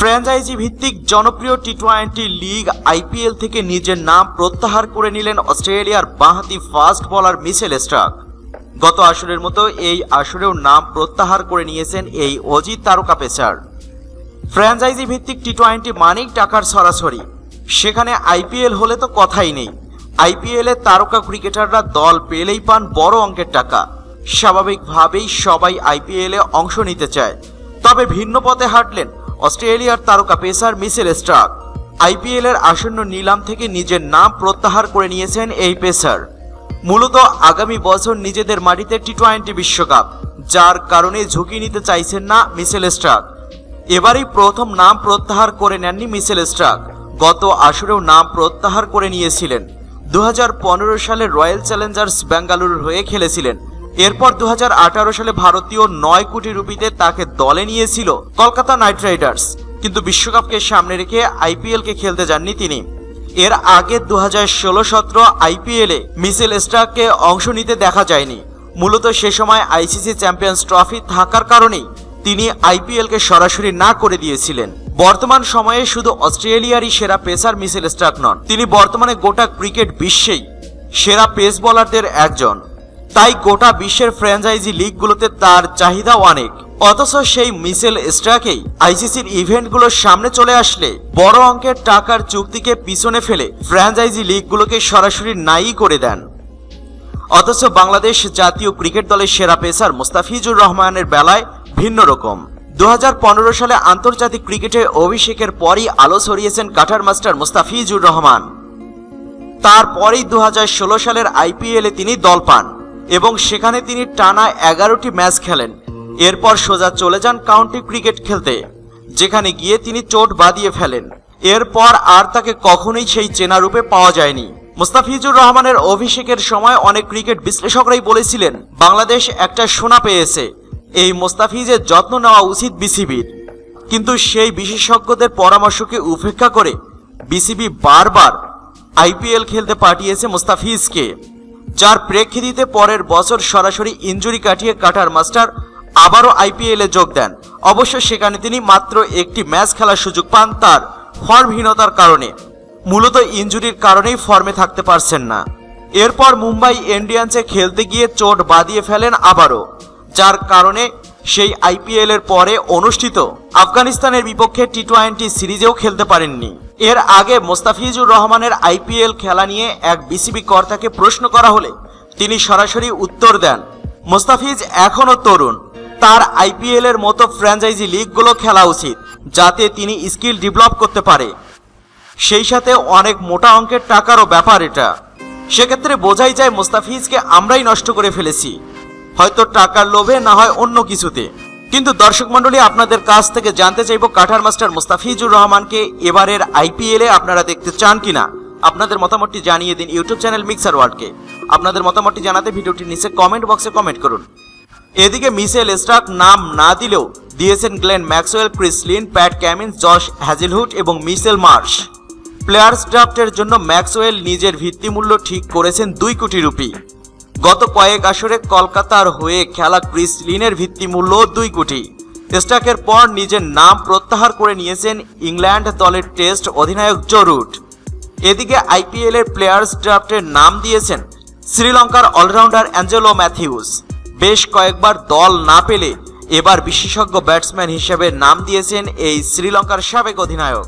Franchise ভিত্তিক জনপ্রিয় T twenty league IPL থেকে নিজের নাম প্রত্যাহার করে নিলেন অস্ট্রেলিয়ার বাঁহাতি ফাস্ট বলার মিসেল স্টাক গত আসরের মতো এই আসরেও নাম প্রত্যাহার করে নিয়েছেন এই অজিত তারকা পেসার। ফ্র্যাঞ্চাইজি ভিত্তিক টি টোয়েন্টি মানেই টাকার সরাসরি। সেখানে আইপিএল হলে তো কথাই নেই। আইপিএলে তারকা ক্রিকেটাররা দল পেলেই পান বড় অঙ্কের টাকা। স্বাভাবিকভাবেই সবাই আইপিএলে অংশ নিতে চায়। তবে ভিন্ন পথে হাঁটলেন? অস্ট্রেলিয়ার তারকা পেসার মিসেল স্টাক আইপিএল এর আসন্ন নিলাম থেকে নিজের নাম প্রত্যাহার করে নিয়েছেন এই পেসার। মূলত আগামী বছর নিজেদের মাটিতে টি টোয়েন্টি বিশ্বকাপ, যার কারণে ঝুঁকি নিতে চাইছেন না মিসেল স্টাক এবারই প্রথম নাম প্রত্যাহার করে নেননি মিসেল স্ট্রাক। গত আসরেও নাম প্রত্যাহার করে নিয়েছিলেন। দু হাজার পনেরো সালে রয়্যাল চ্যালেঞ্জার্স বেঙ্গালুরুর হয়ে খেলেছিলেন। এরপর দু হাজার আঠারো সালে ভারতীয় নয় কোটি রুপিতে তাকে দলে নিয়েছিল কলকাতা নাইট রাইডার্স। কিন্তু বিশ্বকাপকে সামনে রেখে আইপিএলকে খেলতে যাননি তিনি। এর আগে দু হাজার ষোলো সতেরো আইপিএলে মিসেল স্টারকে অংশ নিতে দেখা যায়নি। মূলত সে সময় আইসিসি চ্যাম্পিয়ন্স ট্রফি থাকার কারণেই তিনি আইপিএলকে সরাসরি না করে দিয়েছিলেন। বর্তমান সময়ে শুধু অস্ট্রেলিয়ারই সেরা পেসার মিসেল স্টার্ক নন, তিনি বর্তমানে গোটা ক্রিকেট বিশ্বেই সেরা পেস বোলারদের একজন। তাই গোটা বিশ্বের ফ্র্যাঞ্চাইজি লিগগুলোতে তার চাহিদাও অনেক। অথচ সেই মিসেল স্ট্রাকেই আইসিসির ইভেন্টগুলোর সামনে চলে আসলে বড় অঙ্কের টাকার চুক্তিকে পিছনে ফেলে ফ্র্যাঞ্চাইজি লিগগুলোকে সরাসরি নাই করে দেন। অথচ বাংলাদেশ জাতীয় ক্রিকেট দলের সেরা পেসার মুস্তাফিজুর রহমানের বেলায় ভিন্ন রকম। দু হাজার পনেরো সালে আন্তর্জাতিক ক্রিকেটে অভিষেকের পরই আলো ছড়িয়েছেন কাটার মাস্টার মুস্তাফিজুর রহমান। তারপরেই দু সালের আইপিএলে তিনি দল পান। এবং সেখানে তিনি টানা এগারোটি ম্যাচ খেলেন। এরপর সোজা চলে যান কাউন্টি ক্রিকেট খেলতে, যেখানে গিয়ে তিনি চোট বাঁধিয়ে ফেলেন। এরপর আর তাকে কখনোই সেই চেনা রূপে পাওয়া যায়নি। মুস্তাফিজুর রহমানের অভিষেকের সময় অনেক ক্রিকেট বিশ্লেষকরাই বলেছিলেন, বাংলাদেশ একটা সোনা পেয়েছে। এই মোস্তাফিজের যত্ন নেওয়া উচিত বিসিবির। কিন্তু সেই বিশেষজ্ঞদের পরামর্শকে উপেক্ষা করে বিসিবি বারবার আইপিএল খেলতে পাঠিয়েছে মুস্তাফিজকে। যার প্রেক্ষিতে পরের বছর সরাসরি ইঞ্জুরি কাটিয়ে কাটার মাস্টার আবারও আইপিএলে যোগ দেন। অবশ্য সেখানে তিনি মাত্র একটি ম্যাচ খেলার সুযোগ পান তার ফর্মহীনতার কারণে। মূলত ইঞ্জুরির কারণেই ফর্মে থাকতে পারছেন না। এরপর মুম্বাই ইন্ডিয়ান্সে খেলতে গিয়ে চোট বাঁধিয়ে ফেলেন আবারও, যার কারণে সেই আইপিএল এর পরে অনুষ্ঠিত আফগানিস্তানের বিপক্ষে টি টোয়েন্টি সিরিজেও খেলতে পারেননি। এর আগে মোস্তাফিজুর রহমানের আইপিএল খেলা নিয়ে এক বিসিবি কর্তাকে প্রশ্ন করা হলে তিনি সরাসরি উত্তর দেন, মোস্তাফিজ এখনও তরুণ। তার আইপিএল এর মতো ফ্র্যাঞ্চাইজি লিগগুলো খেলা উচিত, যাতে তিনি স্কিল ডেভেলপ করতে পারে। সেই সাথে অনেক মোটা অঙ্কের টাকারও ব্যাপার এটা। সেক্ষেত্রে বোঝাই যায় মোস্তাফিজকে আমরাই নষ্ট করে ফেলেছি। হয়তো টাকার লোভে, না হয় অন্য কিছুতে। কিন্তু দর্শক মন্ডলী আপনাদের কাছ থেকে জানতে চাইব কাঠার মাস্টার মুস্তাফিজুর রহমানকে এবারের আইপিএলে আপনারা দেখতে চান কিনা। আপনাদের মতামতটি জানিয়ে দিন ইউটিউব চ্যানেল মিক্সার ওয়ার্ল্ডকে। আপনাদের মতামতটি জানাতে ভিডিওটির নিচে কমেন্ট বক্সে কমেন্ট করুন। এদিকে মিসেল স্টার্ক নাম না দিলেও দিয়েছেন Glenn Maxwell Chris Lynn Pat Cummins, Josh Hazlewood এবং মিসেল মার্শ। প্লেয়ার্স ড্রাফটের জন্য ম্যাক্সওয়েল নিজের ভিত্তিমূল্য ঠিক করেছেন দুই কোটি রুপি। গত কয়েক আসরে কলকাতার হয়ে খেলা ক্রিস লিনের ভিত্তিমূল্য দুই কোটি। স্টাকের পর নিজের নাম প্রত্যাহার করে নিয়েছেন ইংল্যান্ড দলের টেস্ট অধিনায়ক জরুট এদিকে আইপিএল এর প্লেয়ার্স ড্রাফটের নাম দিয়েছেন শ্রীলঙ্কার অলরাউন্ডার অ্যাঞ্জেলো ম্যাথিউস। বেশ কয়েকবার দল না পেলে এবার বিশেষজ্ঞ ব্যাটসম্যান হিসেবে নাম দিয়েছেন এই শ্রীলঙ্কার সাবেক অধিনায়ক।